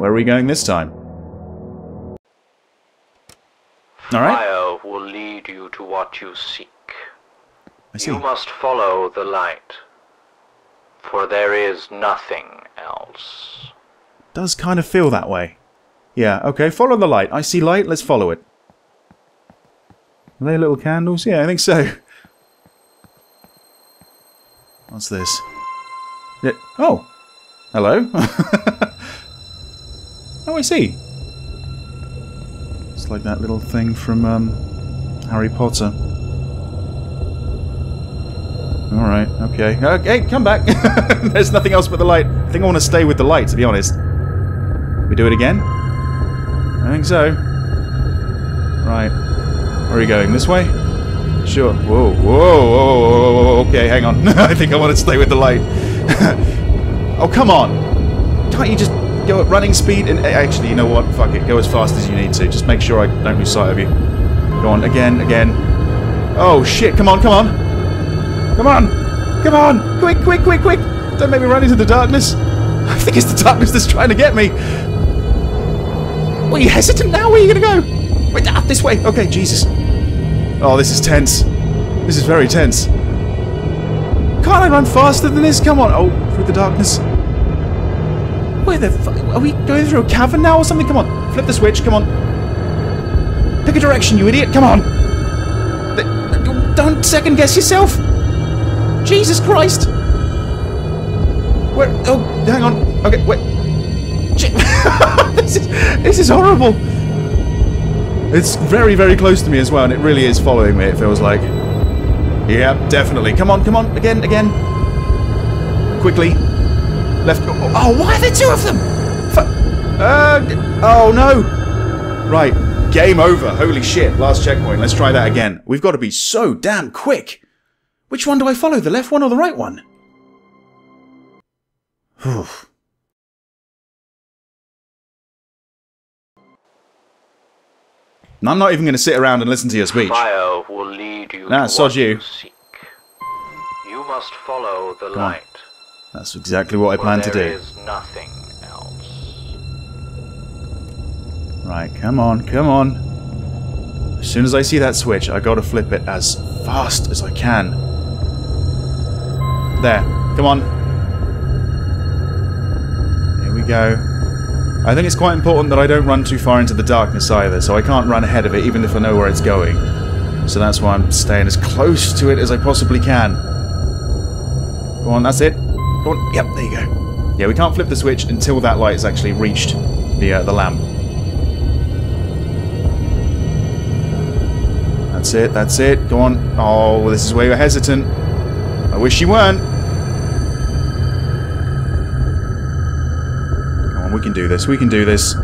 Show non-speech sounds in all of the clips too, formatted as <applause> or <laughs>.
Where are we going this time? Alright. Fire will lead you to what you seek. I see. You must follow the light, for there is nothing else. Does kind of feel that way. Yeah, okay, follow the light. I see light, let's follow it. Are they little candles? Yeah, I think so. <laughs> What's this? Yeah. Oh! Hello? <laughs> oh, I see. It's like that little thing from um, Harry Potter. Alright, okay. Okay, come back! <laughs> There's nothing else but the light. I think I want to stay with the light, to be honest. We do it again? I think so. Right. Where are you going? This way? Sure. Whoa, whoa, whoa, whoa, whoa. Okay, hang on. <laughs> I think I want to stay with the light. <laughs> oh, come on! Can't you just go at running speed? And actually, you know what? Fuck it. Go as fast as you need to. Just make sure I don't lose sight of you. Go on, again, again. Oh, shit. Come on, come on. Come on! Come on! Quick, quick, quick, quick! Don't make me run into the darkness! <laughs> I think it's the darkness that's trying to get me! Are you hesitant now? Where are you gonna go? Wait, ah, this way! Okay, Jesus. Oh, this is tense. This is very tense. Can't I run faster than this? Come on! Oh, through the darkness. Where the fuck? Are we going through a cavern now or something? Come on, flip the switch, come on. Pick a direction, you idiot, come on! Don't second guess yourself! Jesus Christ! Where? Oh, hang on. Okay, wait. <laughs> this is this is horrible. It's very, very close to me as well, and it really is following me. It feels like. Yeah, definitely. Come on, come on, again, again. Quickly. Left. Oh, oh why are there two of them? F uh. Oh no. Right. Game over. Holy shit. Last checkpoint. Let's try that again. We've got to be so damn quick. Which one do I follow, the left one or the right one? Whew. <sighs> I'm not even going to sit around and listen to your speech. Fire will lead you nah, to sod you. you. You must follow the on. light. That's exactly what I plan to do. is nothing else. Right, come on, come on. As soon as I see that switch, I gotta flip it as fast as I can. There, come on. Here we go. I think it's quite important that I don't run too far into the darkness either, so I can't run ahead of it even if I know where it's going. So that's why I'm staying as close to it as I possibly can. Go on, that's it. Go on, yep, there you go. Yeah, we can't flip the switch until that light has actually reached the, uh, the lamp. That's it, that's it. Go on. Oh, this is where you're hesitant. I wish you weren't. Come on, we can do this. We can do this.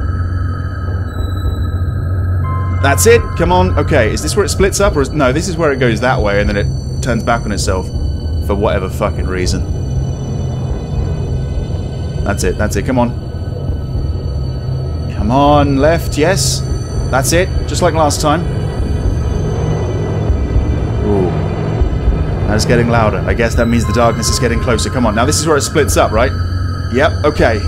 That's it. Come on. Okay, is this where it splits up? or is, No, this is where it goes that way and then it turns back on itself. For whatever fucking reason. That's it, that's it. Come on. Come on, left, yes. That's it, just like last time. Ooh. That's getting louder. I guess that means the darkness is getting closer. Come on, now this is where it splits up, right? Yep, okay.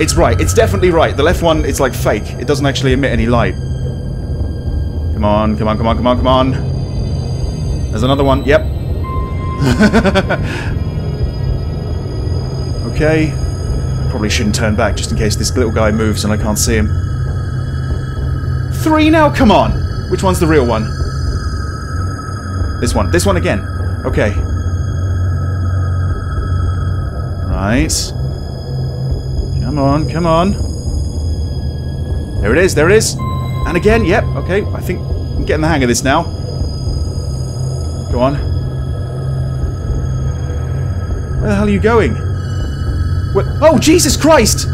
It's right. It's definitely right. The left one, it's like fake. It doesn't actually emit any light. Come on, come on, come on, come on, come on. There's another one. Yep. <laughs> okay. Probably shouldn't turn back just in case this little guy moves and I can't see him. Three now? Come on! Which one's the real one? This one. This one again. Okay. Right. Come on, come on. There it is, there it is. And again, yep, okay. I think I'm getting the hang of this now. Go on. Where the hell are you going? What? Oh, Jesus Christ!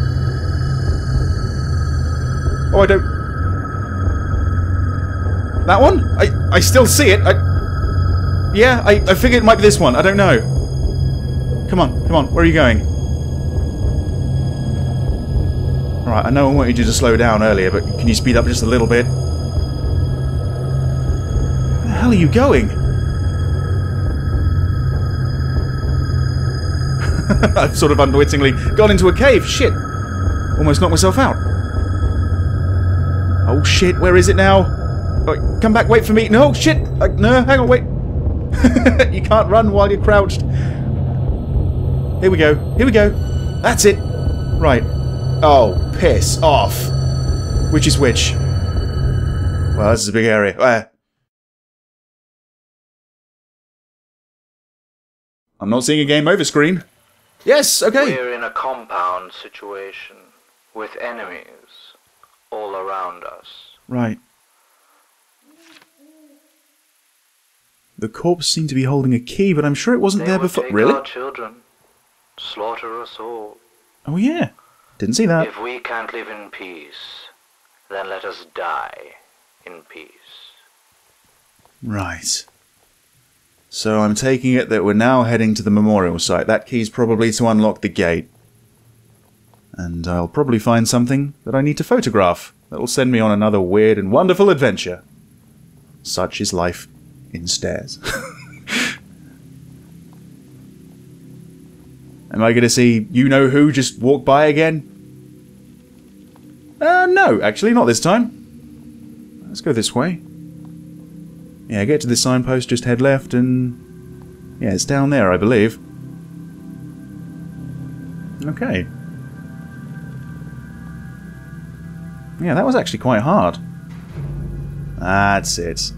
Oh, I don't... That one? I, I still see it. I... Yeah, I, I figured it might be this one. I don't know. Come on, come on. Where are you going? Alright, I know I wanted you to slow down earlier, but can you speed up just a little bit? Where the hell are you going? <laughs> I've sort of unwittingly gone into a cave. Shit. Almost knocked myself out. Oh shit, where is it now? Oh, come back, wait for me. No, shit! Uh, no, hang on, wait. <laughs> you can't run while you're crouched. Here we go. Here we go. That's it. Right. Oh, piss off. Which is which? Well, this is a big area. Uh, I'm not seeing a game over screen. Yes, okay. We're in a compound situation with enemies all around us. Right. The corpse seemed to be holding a key, but I'm sure it wasn't They there before. take Really? our children, slaughter us all. Oh yeah. Didn't see that. If we can't live in peace, then let us die in peace. Right. So I'm taking it that we're now heading to the memorial site. That key's probably to unlock the gate. And I'll probably find something that I need to photograph that will send me on another weird and wonderful adventure. Such is life in stairs. <laughs> Am I going to see you know who just walk by again? Uh, no, actually, not this time. Let's go this way. Yeah, get to the signpost, just head left, and. Yeah, it's down there, I believe. Okay. Yeah, that was actually quite hard. That's it.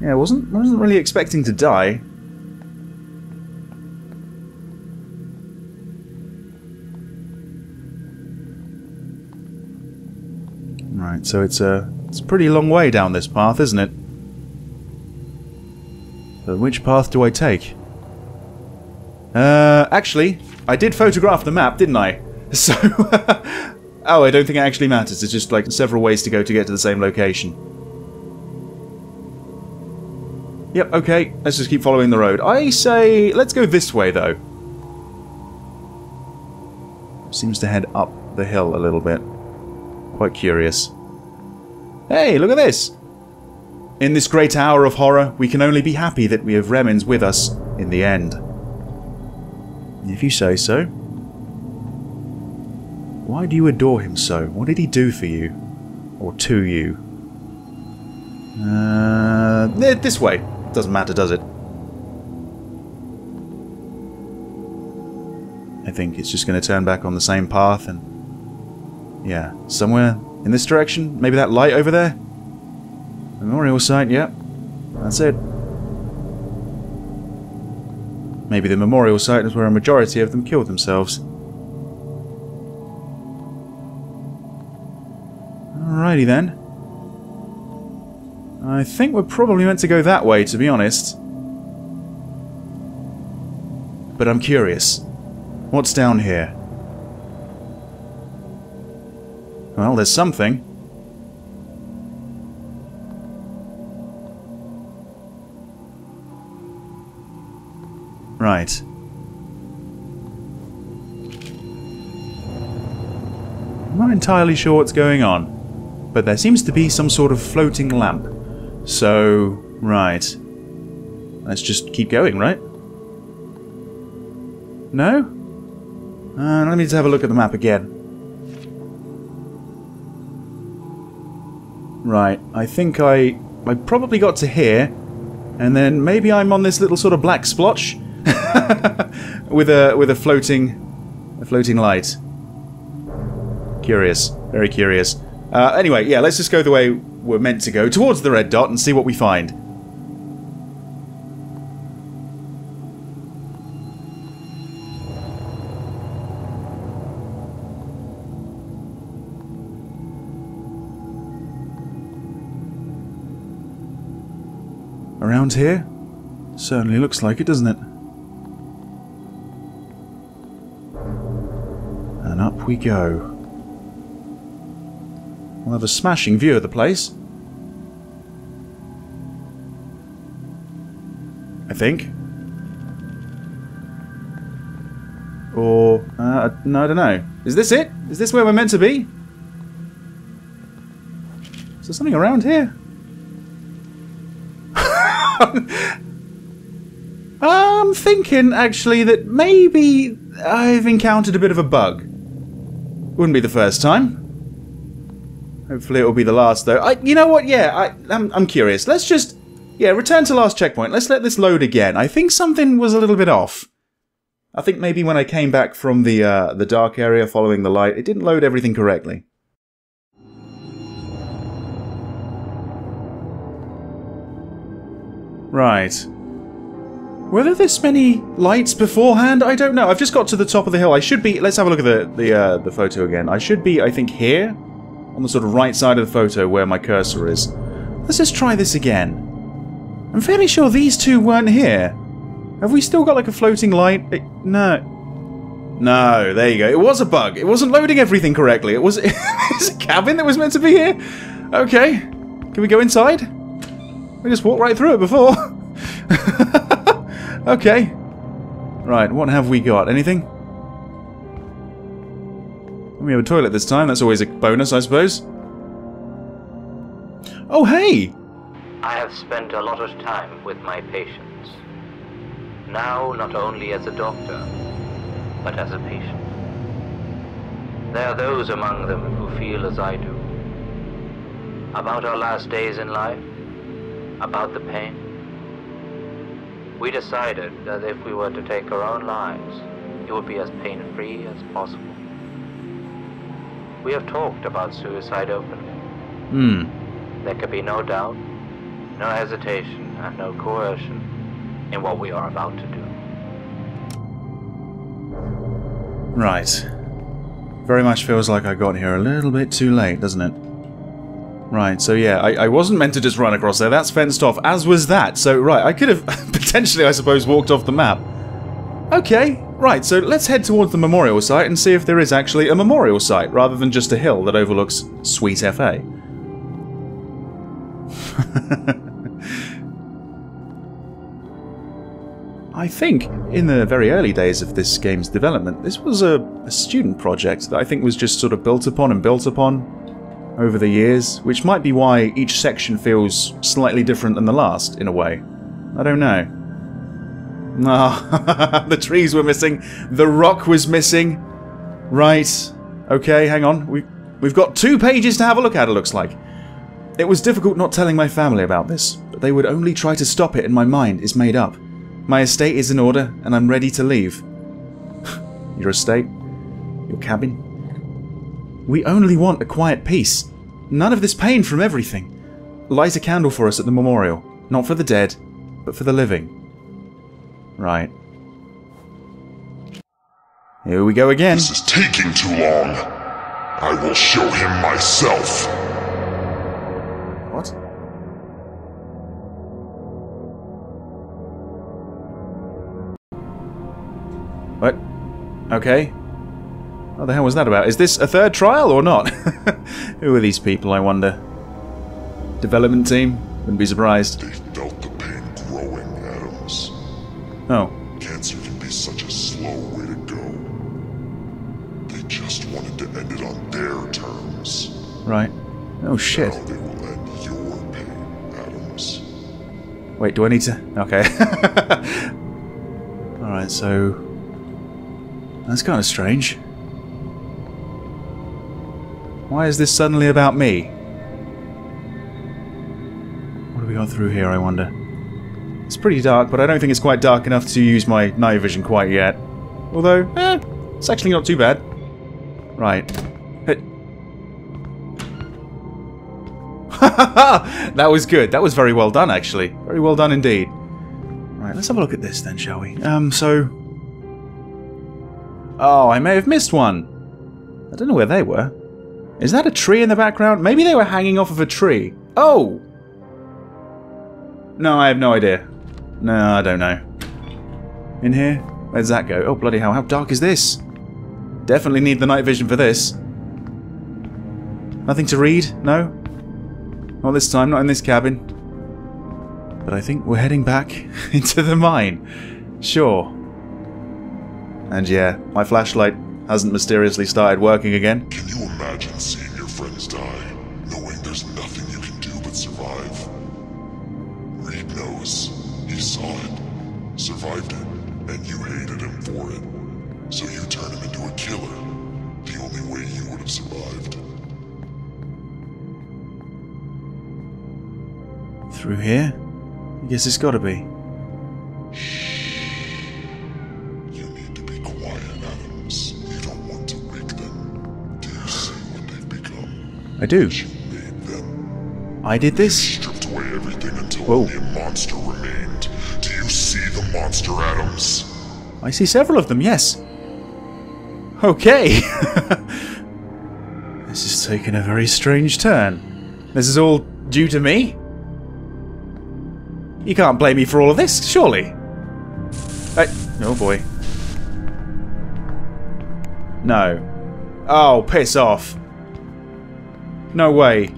Yeah, I wasn't wasn't really expecting to die. Right, so it's a it's a pretty long way down this path, isn't it? But which path do I take? Uh, actually, I did photograph the map, didn't I? <laughs> So, oh, I don't think it actually matters. It's just like several ways to go to get to the same location. Yep, okay, let's just keep following the road. I say, let's go this way, though. Seems to head up the hill a little bit. Quite curious. Hey, look at this! In this great hour of horror, we can only be happy that we have Remens with us in the end. If you say so. Why do you adore him so? What did he do for you? Or to you? Uh, this way. Doesn't matter, does it? I think it's just going to turn back on the same path and... Yeah, somewhere in this direction? Maybe that light over there? Memorial site, yep. That's it. Maybe the memorial site is where a majority of them killed themselves. Alrighty then. I think we're probably meant to go that way, to be honest. But I'm curious. What's down here? Well, there's something. Right. I'm not entirely sure what's going on, but there seems to be some sort of floating lamp. So, right. Let's just keep going, right? No? Uh, let me just have a look at the map again. Right, I think I I probably got to here, and then maybe I'm on this little sort of black splotch <laughs> with a with a floating a floating light. Curious, very curious. Uh, anyway, yeah, let's just go the way we're meant to go towards the red dot and see what we find. Around here? Certainly looks like it, doesn't it? We go. We'll have a smashing view of the place. I think. Or, uh, no, I don't know. Is this it? Is this where we're meant to be? Is there something around here? <laughs> I'm thinking, actually, that maybe I've encountered a bit of a bug. Wouldn't be the first time. Hopefully it will be the last, though. I, you know what? Yeah, I, I'm, I'm curious. Let's just, yeah, return to last checkpoint. Let's let this load again. I think something was a little bit off. I think maybe when I came back from the uh, the dark area following the light, it didn't load everything correctly. Right. Were there this many lights beforehand? I don't know. I've just got to the top of the hill. I should be... Let's have a look at the, the, uh, the photo again. I should be, I think, here. On the sort of right side of the photo where my cursor is. Let's just try this again. I'm fairly sure these two weren't here. Have we still got like a floating light? It, no. No, there you go. It was a bug. It wasn't loading everything correctly. It was... <laughs> it's a cabin that was meant to be here? Okay. Can we go inside? We just walked right through it before. <laughs> okay. Right, what have we got? Anything? We have a toilet this time. That's always a bonus, I suppose. Oh, hey! I have spent a lot of time with my patients. Now, not only as a doctor, but as a patient. There are those among them who feel as I do. About our last days in life, about the pain. We decided that if we were to take our own lives, it would be as pain-free as possible. We have talked about suicide openly. Hmm. There could be no doubt, no hesitation, and no coercion in what we are about to do. Right. Very much feels like I got here a little bit too late, doesn't it? Right, so yeah, I, I wasn't meant to just run across there. That's fenced off, as was that. So, right, I could have <laughs> potentially, I suppose, walked off the map. Okay, right, so let's head towards the memorial site and see if there is actually a memorial site, rather than just a hill that overlooks Sweet FA. <laughs> I think, in the very early days of this game's development, this was a, a student project that I think was just sort of built upon and built upon over the years, which might be why each section feels slightly different than the last, in a way. I don't know. <laughs> Ah, <laughs> the trees were missing. The rock was missing. Right. Okay, hang on. We, we've got two pages to have a look at, it looks like. It was difficult not telling my family about this, but they would only try to stop it and my mind is made up. My estate is in order, and I'm ready to leave. <laughs> Your estate? Your cabin? We only want a quiet peace. None of this pain from everything. Light a candle for us at the memorial. Not for the dead, but for the living. Right. Here we go again. This is taking too long. I will show him myself. What? What? Okay. What the hell was that about? Is this a third trial or not? <laughs> Who are these people, I wonder? Development team? Wouldn't be surprised. They felt the pain growing, Adams. Oh. Cancer can be such a slow way to go. They just wanted to end it on their terms. Right. Oh shit. Now they will end your pain, Adams. Wait, do I need to? Okay. <laughs> Alright, so. That's kind of strange. Why is this suddenly about me? What have we got through here, I wonder? It's pretty dark, but I don't think it's quite dark enough to use my night vision quite yet. Although, eh, it's actually not too bad. Right. <laughs> That was good. That was very well done, actually. Very well done indeed. Right, let's have a look at this then, shall we? Um, so... Oh, I may have missed one. I don't know where they were. Is that a tree in the background? Maybe they were hanging off of a tree. Oh! No, I have no idea. No, I don't know. In here? Where does that go? Oh, bloody hell, how dark is this? Definitely need the night vision for this. Nothing to read? No? Not this time, not in this cabin. But I think we're heading back <laughs> into the mine. Sure. And yeah, my flashlight hasn't mysteriously started working again. Can you imagine seeing your friends die, knowing there's nothing you can do but survive? Reed knows. He saw it, survived it, and you hated him for it. So you turn him into a killer, the only way you would have survived. Through here? I guess it's gotta be. I do. You. I did this? Stripped away everything until Whoa. only a monster remained. Do you see the monster, Adams? I see several of them, yes. Okay. <laughs> this is taking a very strange turn. This is all due to me? You can't blame me for all of this, surely. Hey, oh boy. No. Oh, piss off. No way.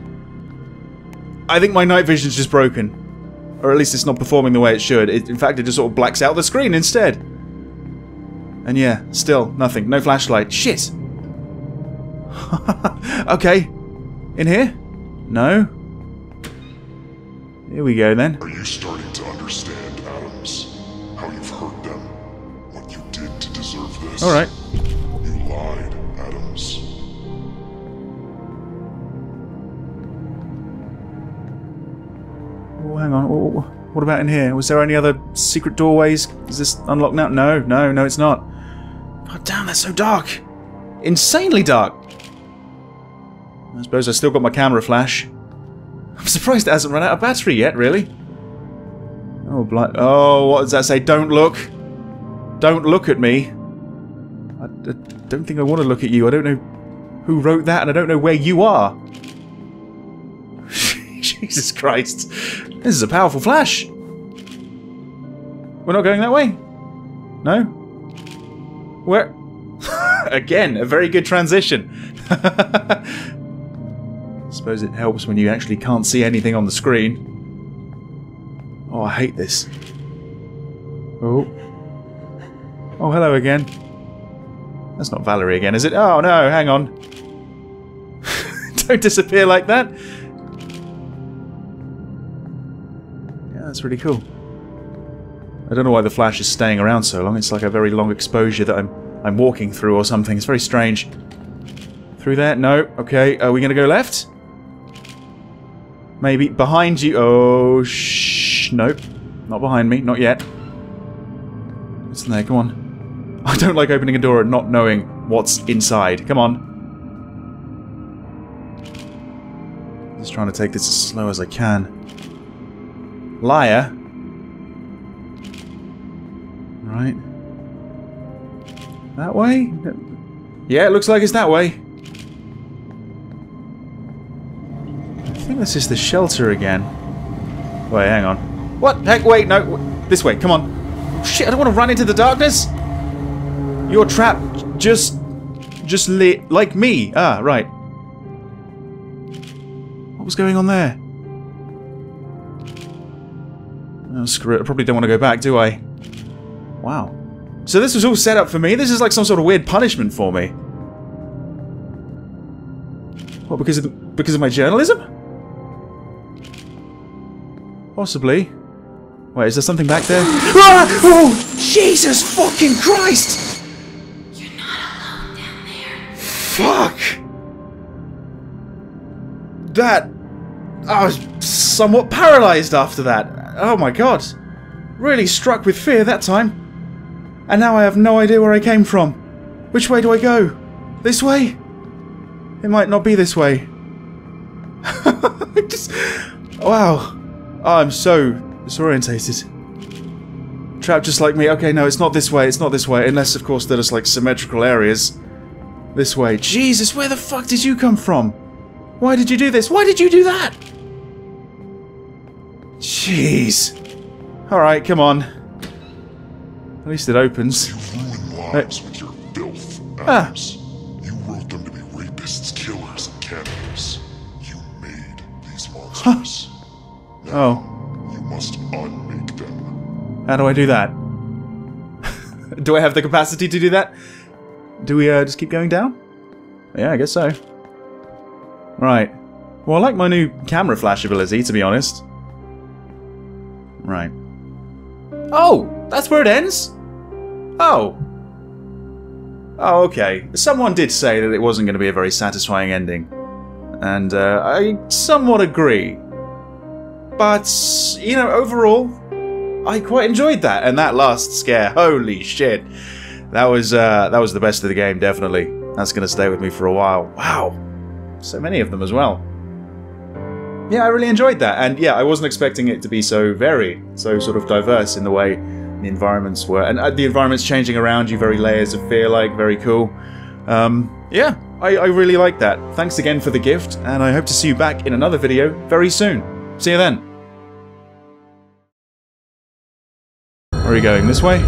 I think my night vision's just broken. Or at least it's not performing the way it should. It, in fact, it just sort of blacks out the screen instead. And yeah, still nothing. No flashlight. Shit. <laughs> okay. In here? No. Here we go then. Are you starting to understand, Adams? How you've hurt them? What you did to deserve this? All right. You lied, Oh, hang on. Oh, what about in here? Was there any other secret doorways? Is this unlocked now? No, no, no, it's not. God damn, that's so dark. Insanely dark. I suppose I still got my camera flash. <laughs> I'm surprised it hasn't run out of battery yet, really. Oh, bli- Oh, what does that say? Don't look. Don't look at me. I, I don't think I want to look at you. I don't know who wrote that, and I don't know where you are. Jesus Christ. This is a powerful flash. We're not going that way? No? Where? <laughs> Again, a very good transition. I <laughs> suppose it helps when you actually can't see anything on the screen. Oh, I hate this. Oh. Oh, hello again. That's not Valerie again, is it? Oh, no, hang on. <laughs> Don't disappear like that. That's really cool. I don't know why the flash is staying around so long. It's like a very long exposure that I'm I'm walking through or something. It's very strange. Through there? No. Okay. Are we going to go left? Maybe. Behind you. Oh, shh. Nope. Not behind me. Not yet. What's in there? Come on. <laughs> I don't like opening a door and not knowing what's inside. Come on. Just trying to take this as slow as I can. Liar. Right. That way? Yeah, it looks like it's that way. I think this is the shelter again. Wait, hang on. What? Heck, wait, no. This way, come on. Shit, I don't want to run into the darkness. You're trapped just... Just. Like me. Ah, right. What was going on there? Oh, screw it. I probably don't want to go back, do I? Wow. So this was all set up for me? This is like some sort of weird punishment for me. What, because of the, because of my journalism? Possibly. Wait, is there something back there? <gasps> Ah! Oh! Jesus fucking Christ! You're not alone down there. Fuck! That... I was somewhat paralyzed after that. Oh my god. Really struck with fear that time. And now I have no idea where I came from. Which way do I go? This way? It might not be this way. <laughs> Just... Wow. I'm so disorientated. Trapped just like me. Okay, no, it's not this way. It's not this way. Unless, of course, there's like symmetrical areas. This way. Jesus, where the fuck did you come from? Why did you do this? Why did you do that? Jeez. Alright, come on. At least it opens. You ruin lives with your filth, Ah. Adams. You wrote them to be rapists, killers, and cannibals. You made these monsters. huh Oh. You must unmake them. How do I do that? <laughs> do I have the capacity to do that? Do we uh, just keep going down? Yeah, I guess so. Right. Well, I like my new camera flash ability, to be honest. Right. Oh! That's where it ends? Oh. Oh, okay. Someone did say that it wasn't going to be a very satisfying ending. And uh, I somewhat agree. but you know, overall, I quite enjoyed that. And that last scare, holy shit, that was uh, that was the best of the game, definitely. That's going to stay with me for a while. Wow, so many of them as well. Yeah, I really enjoyed that, and yeah, I wasn't expecting it to be so varied, so sort of diverse in the way the environments were, and uh, the environments changing around you, very layers of fear, like very cool. Um, yeah, I, I really like that. Thanks again for the gift, and I hope to see you back in another video very soon. See you then. Where are you going? This way?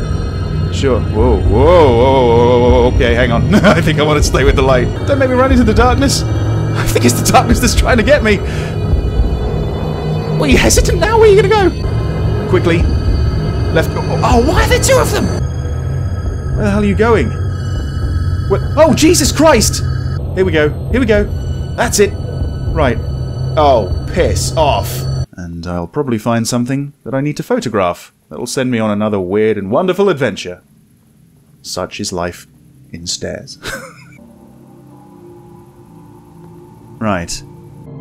Sure. Whoa, whoa, whoa, whoa, whoa. Okay, hang on. <laughs> I think I want to stay with the light. Don't make me run into the darkness. <laughs> I think it's the darkness that's trying to get me. Are you hesitant now? Where are you going to go? Quickly. Left. Oh, why are there two of them? Where the hell are you going? What? Oh, Jesus Christ! Here we go. Here we go. That's it. Right. Oh, piss off. And I'll probably find something that I need to photograph that'll send me on another weird and wonderful adventure. Such is life in stairs. <laughs> right.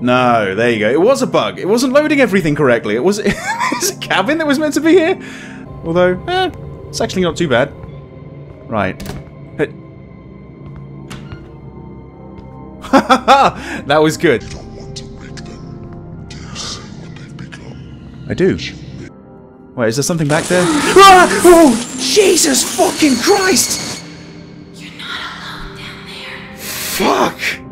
No, there you go. It was a bug. It wasn't loading everything correctly. It was <laughs> it's a cabin that was meant to be here. Although, eh, it's actually not too bad. Right. <laughs> that was good. You don't want to wake them. Do you see what they've become? I do. Wait, is there something back there? <gasps> Ah! Oh, Jesus fucking Christ! You're not alone down there. Fuck!